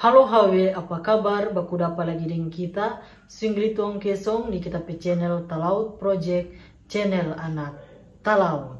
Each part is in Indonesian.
Halo HW, apa kabar? Baku dapat lagi dengan kita Singli Tuang Kesong di kita pe channel Talaut Project Channel Anak Talaut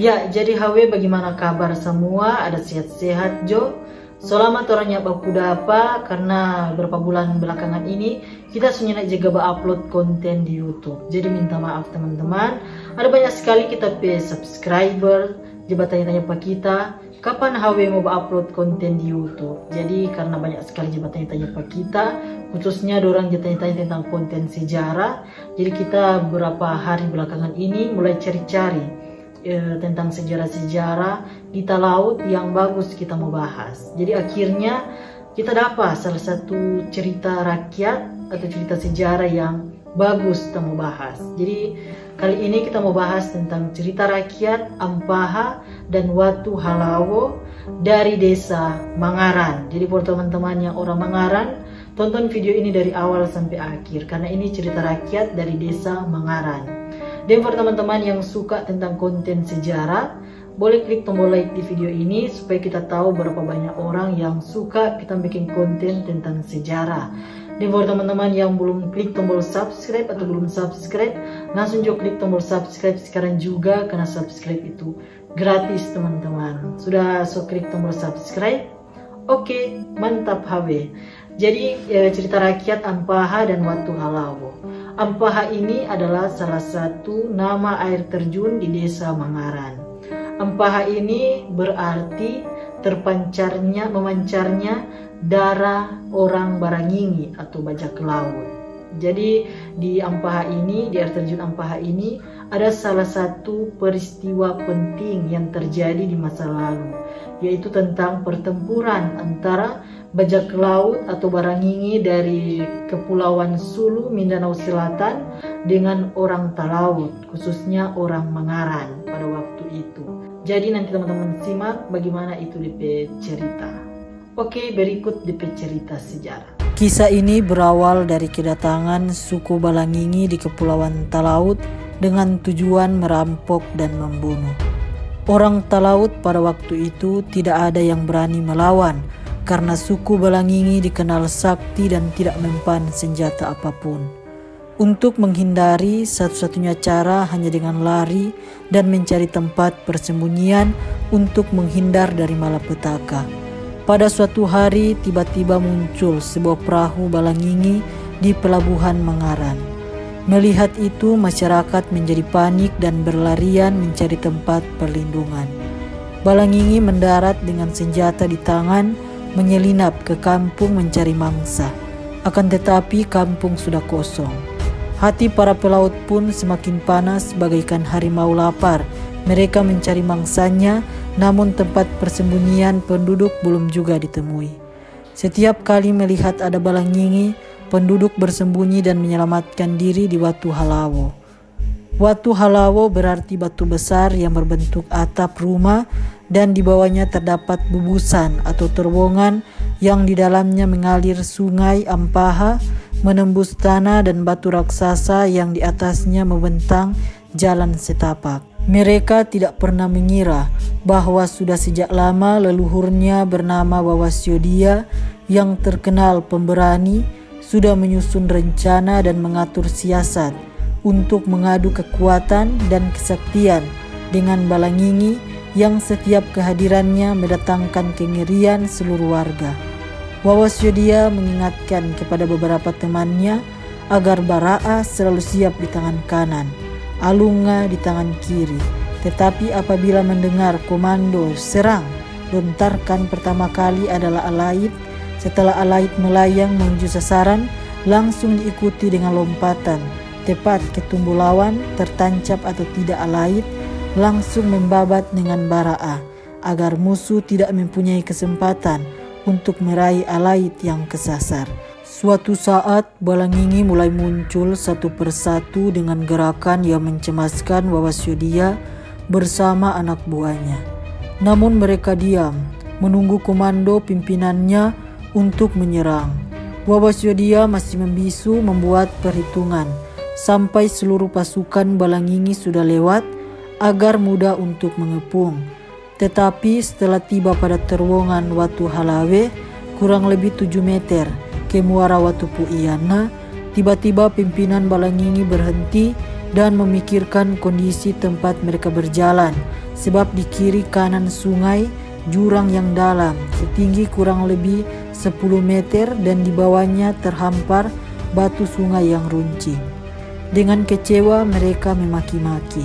Ya, jadi HW bagaimana kabar semua? Ada sehat-sehat Jo? Selamat orangnya baku apa karena beberapa bulan belakangan ini kita sudah jaga upload konten di YouTube. Jadi minta maaf teman-teman. Ada banyak sekali kita pe subscriber, coba tanya-tanya pak kita, kapan HW mau upload konten di YouTube. Jadi karena banyak sekali coba tanya-tanya pak kita, khususnya dorang tanya-tanya tentang konten sejarah. Jadi kita beberapa hari belakangan ini mulai cari-cari e, tentang sejarah-sejarah di laut yang bagus kita mau bahas. Jadi akhirnya kita dapat salah satu cerita rakyat atau cerita sejarah yang bagus kita mau bahas. Jadi kali ini kita mau bahas tentang cerita rakyat Ampaha dan Watu Halawo dari desa Mangaran. Jadi buat teman-teman yang orang Mangaran, tonton video ini dari awal sampai akhir karena ini cerita rakyat dari desa Mangaran. Dan buat teman-teman yang suka tentang konten sejarah, boleh klik tombol like di video ini supaya kita tahu berapa banyak orang yang suka kita bikin konten tentang sejarah. Dan buat teman-teman yang belum klik tombol subscribe atau belum subscribe, langsung juga klik tombol subscribe sekarang juga karena subscribe itu gratis teman-teman. Sudah so klik tombol subscribe? Oke, mantap HW. Jadi ya, cerita rakyat Ampaha dan Watu Halawo. Ampaha ini adalah salah satu nama air terjun di desa Mangaran. Ampaha ini berarti terpancarnya, memancarnya darah orang Barangini atau bajak laut. Jadi di Ampaha ini, di air terjun Ampaha ini ada salah satu peristiwa penting yang terjadi di masa lalu, yaitu tentang pertempuran antara bajak laut atau barangingi dari Kepulauan Sulu, Mindanao Selatan dengan orang Talaut, khususnya orang Mangaran pada waktu itu. Jadi nanti teman-teman simak bagaimana itu DP cerita. Oke, berikut DP cerita sejarah. Kisah ini berawal dari kedatangan suku Balangingi di Kepulauan Talaut dengan tujuan merampok dan membunuh. Orang Talaut pada waktu itu tidak ada yang berani melawan karena suku Balangingi dikenal sakti dan tidak mempan senjata apa pun. Untuk menghindari satu-satunya cara hanya dengan lari dan mencari tempat persembunyian untuk menghindar dari malapetaka. Pada suatu hari tiba-tiba muncul sebuah perahu Balangingi di pelabuhan Mangaran. Melihat itu masyarakat menjadi panik dan berlarian mencari tempat perlindungan. Balangingi mendarat dengan senjata di tangan menyelinap ke kampung mencari mangsa. Akan tetapi kampung sudah kosong. Hati para pelaut pun semakin panas bagaikan harimau lapar. Mereka mencari mangsanya, namun tempat persembunyian penduduk belum juga ditemui. Setiap kali melihat ada balangingi, penduduk bersembunyi dan menyelamatkan diri di Watu Halawo. Watu Halawo berarti batu besar yang berbentuk atap rumah dan di bawahnya terdapat bubusan atau terowongan yang di dalamnya mengalir sungai Ampaha menembus tanah dan batu raksasa yang di atasnya membentang jalan setapak. Mereka tidak pernah mengira bahwa sudah sejak lama leluhurnya bernama Wawasyodia yang terkenal pemberani sudah menyusun rencana dan mengatur siasat untuk mengadu kekuatan dan kesaktian dengan Balangingi yang setiap kehadirannya mendatangkan kengerian seluruh warga. Wawas Yodia mengingatkan kepada beberapa temannya agar Baraa selalu siap di tangan kanan, Alunga di tangan kiri. Tetapi apabila mendengar komando serang, lontarkan pertama kali adalah Alaid. Setelah Alaid melayang menuju sasaran, langsung diikuti dengan lompatan. Tepat ke tumbuh lawan, tertancap atau tidak Alaid, langsung membabat dengan Baraa agar musuh tidak mempunyai kesempatan untuk meraih Alait yang kesasar. Suatu saat Balangingi mulai muncul satu persatu dengan gerakan yang mencemaskan Wawasyodia bersama anak buahnya. Namun mereka diam, menunggu komando pimpinannya untuk menyerang. Wawasyodia masih membisu membuat perhitungan sampai seluruh pasukan Balangingi sudah lewat agar mudah untuk mengepung. Tetapi setelah tiba pada terowongan Watu Halawe kurang lebih 7 meter ke muara Watu Puiana, Tiba-tiba pimpinan Balangingi berhenti dan memikirkan kondisi tempat mereka berjalan sebab di kiri kanan sungai jurang yang dalam setinggi kurang lebih 10 meter dan di bawahnya terhampar batu sungai yang runcing. Dengan kecewa mereka memaki-maki.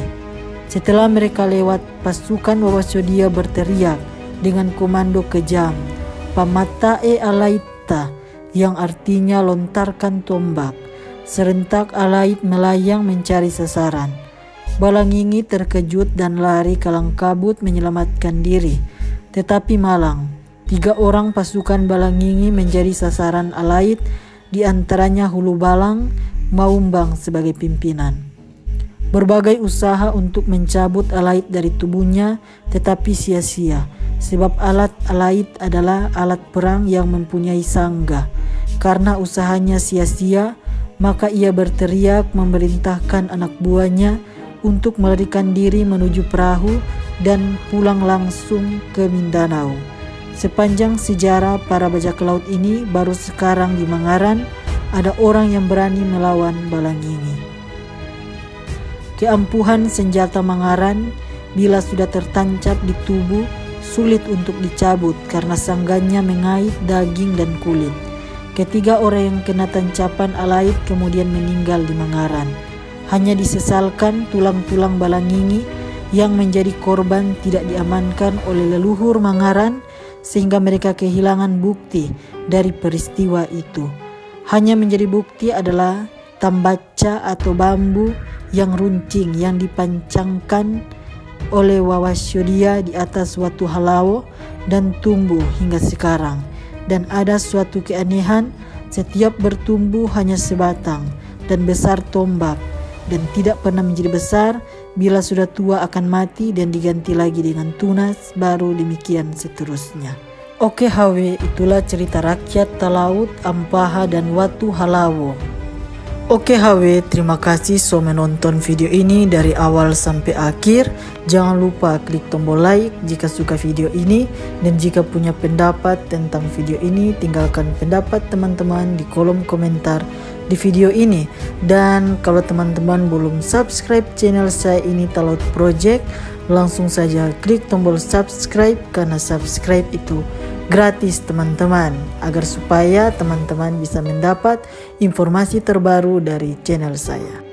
Setelah mereka lewat, pasukan Wawasodia berteriak dengan komando kejam, Pamatae alaita, yang artinya lontarkan tombak. Serentak Alait melayang mencari sasaran. Balangingi terkejut dan lari kalang kabut menyelamatkan diri. Tetapi malang, tiga orang pasukan Balangingi menjadi sasaran Alait, di antaranya Hulu Balang, Maumbang sebagai pimpinan. Berbagai usaha untuk mencabut Alait dari tubuhnya tetapi sia-sia sebab alat Alait adalah alat perang yang mempunyai sangga karena usahanya sia-sia, maka ia berteriak memerintahkan anak buahnya untuk melarikan diri menuju perahu dan pulang langsung ke Mindanao. Sepanjang sejarah para bajak laut ini baru sekarang di Mangaran ada orang yang berani melawan Balangini. Keampuhan senjata Mangaran bila sudah tertancap di tubuh sulit untuk dicabut karena sanggannya mengait daging dan kulit. Ketiga orang yang kena tancapan alait kemudian meninggal di Mangaran. Hanya disesalkan tulang-tulang balangingi yang menjadi korban tidak diamankan oleh leluhur Mangaran sehingga mereka kehilangan bukti dari peristiwa itu. Hanya menjadi bukti adalah tambaca atau bambu yang runcing yang dipancangkan oleh Wawasyodia di atas suatu halawo dan tumbuh hingga sekarang dan ada suatu keanehan setiap bertumbuh hanya sebatang dan besar tombak dan tidak pernah menjadi besar bila sudah tua akan mati dan diganti lagi dengan tunas baru demikian seterusnya. Oke HW itulah cerita rakyat Talaut, Ampaha dan Watu Halawo. Oke HW, terima kasih so menonton video ini dari awal sampai akhir. Jangan lupa klik tombol like jika suka video ini dan jika punya pendapat tentang video ini tinggalkan pendapat teman-teman di kolom komentar di video ini. Dan kalau teman-teman belum subscribe channel saya ini Talaut Project, langsung saja klik tombol subscribe karena subscribe itu gratis teman-teman agar supaya teman-teman bisa mendapat informasi terbaru dari channel saya.